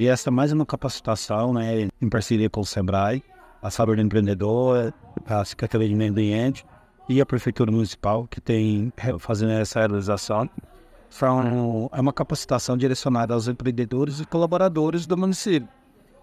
E essa é mais uma capacitação, né, em parceria com o SEBRAE, a Saber do Empreendedor, a Secretaria de Meio Ambiente e a Prefeitura Municipal, que tem fazendo essa realização. São, é uma capacitação direcionada aos empreendedores e colaboradores do município.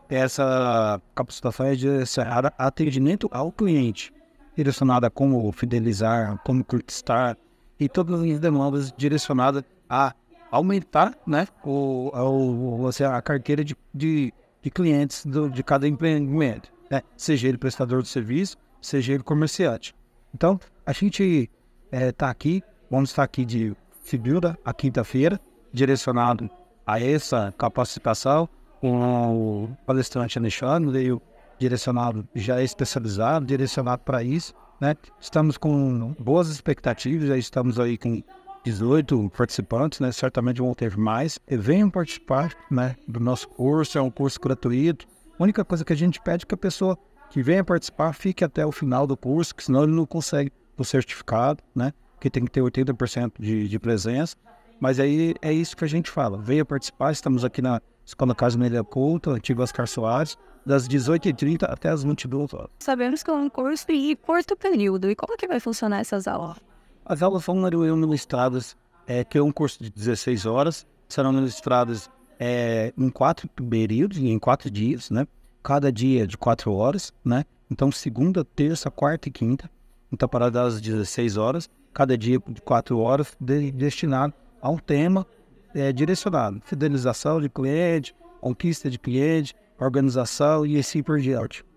Essa capacitação é direcionada a atendimento ao cliente, direcionada a como fidelizar, como conquistar, e todas as demandas direcionadas a aumentar né, o, o, a carteira de, de, de clientes do, de cada empreendimento, né? seja ele prestador de serviço, seja ele comerciante. Então, a gente está é, aqui, vamos estar aqui de segunda a quinta-feira, direcionado a essa capacitação, com o palestrante Alexandre, veio direcionado, já especializado, direcionado para isso. Né? Estamos com boas expectativas, já estamos aí com 18 participantes, né? Certamente vão ter mais. E venham participar, né, do nosso curso, é um curso gratuito. A única coisa que a gente pede é que a pessoa que venha participar fique até o final do curso, que senão ele não consegue o certificado, né? Que tem que ter 80% de, de presença. Mas aí é isso que a gente fala. Venha participar, estamos aqui na Escola Casa Melhor Couto, antigo Oscar Soares, das 18h30 até as 22 horas. Sabemos que é um curso de curto período. E como que vai funcionar essas aulas? As aulas vão ministradas, é, que é um curso de 16 horas, serão ministradas é, em quatro períodos, em quatro dias, né? Cada dia de quatro horas, né? Então, segunda, terça, quarta e quinta. Então, para das 16 horas, cada dia de quatro horas, de, destinado a um tema é, direcionado. Fidelização de cliente, conquista de cliente, organização e assim por diante.